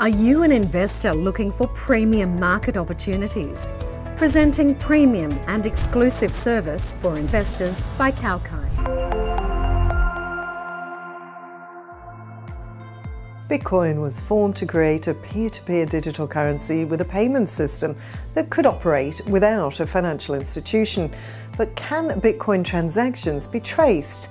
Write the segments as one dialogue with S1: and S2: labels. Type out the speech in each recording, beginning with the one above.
S1: Are you an investor looking for premium market opportunities? Presenting premium and exclusive service for investors by Kalkine.
S2: Bitcoin was formed to create a peer to peer digital currency with a payment system that could operate without a financial institution. But can Bitcoin transactions be traced?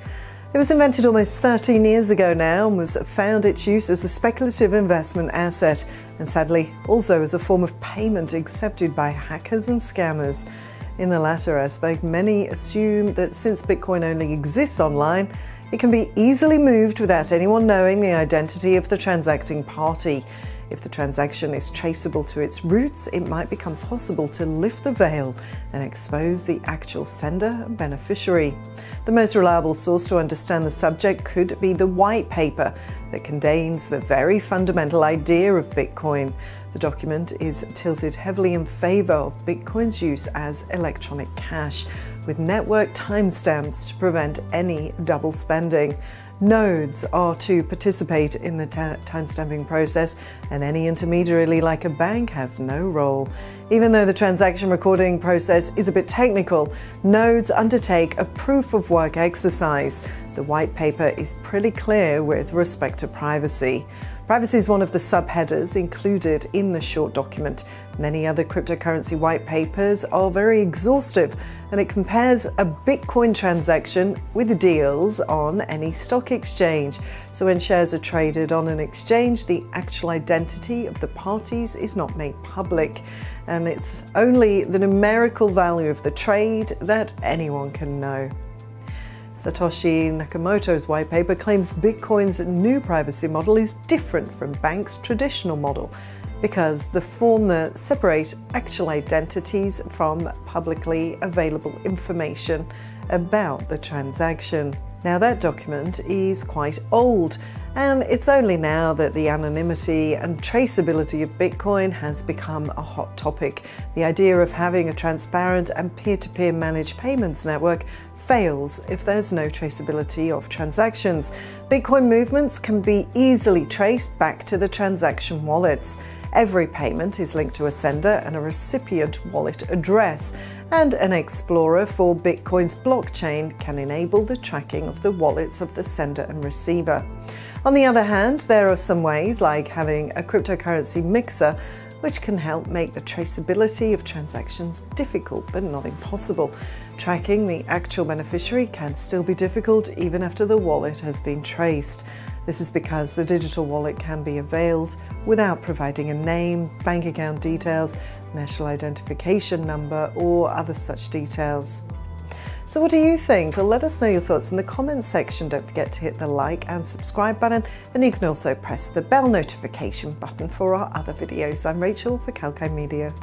S2: It was invented almost 13 years ago now and was found its use as a speculative investment asset and sadly also as a form of payment accepted by hackers and scammers. In the latter aspect, many assume that since Bitcoin only exists online, it can be easily moved without anyone knowing the identity of the transacting party. If the transaction is traceable to its roots, it might become possible to lift the veil and expose the actual sender and beneficiary. The most reliable source to understand the subject could be the white paper that contains the very fundamental idea of Bitcoin. The document is tilted heavily in favor of Bitcoin's use as electronic cash, with network timestamps to prevent any double spending. Nodes are to participate in the timestamping process, and any intermediary like a bank has no role. Even though the transaction recording process is a bit technical, nodes undertake a proof of work exercise. The white paper is pretty clear with respect to privacy. Privacy is one of the subheaders included in the short document. Many other cryptocurrency white papers are very exhaustive and it compares a Bitcoin transaction with deals on any stock exchange. So when shares are traded on an exchange, the actual identity of the parties is not made public and it's only the numerical value of the trade that anyone can know. Satoshi Nakamoto's white paper claims Bitcoin's new privacy model is different from banks' traditional model because the former separate actual identities from publicly available information about the transaction. Now, that document is quite old, and it's only now that the anonymity and traceability of Bitcoin has become a hot topic. The idea of having a transparent and peer to peer managed payments network fails if there's no traceability of transactions. Bitcoin movements can be easily traced back to the transaction wallets. Every payment is linked to a sender and a recipient wallet address, and an explorer for Bitcoin's blockchain can enable the tracking of the wallets of the sender and receiver. On the other hand, there are some ways, like having a cryptocurrency mixer, which can help make the traceability of transactions difficult but not impossible. Tracking the actual beneficiary can still be difficult even after the wallet has been traced. This is because the digital wallet can be availed without providing a name, bank account details, national identification number, or other such details. So, what do you think? Well, let us know your thoughts in the comments section. Don't forget to hit the like and subscribe button, and you can also press the bell notification button for our other videos. I'm Rachel for Kalkine Media.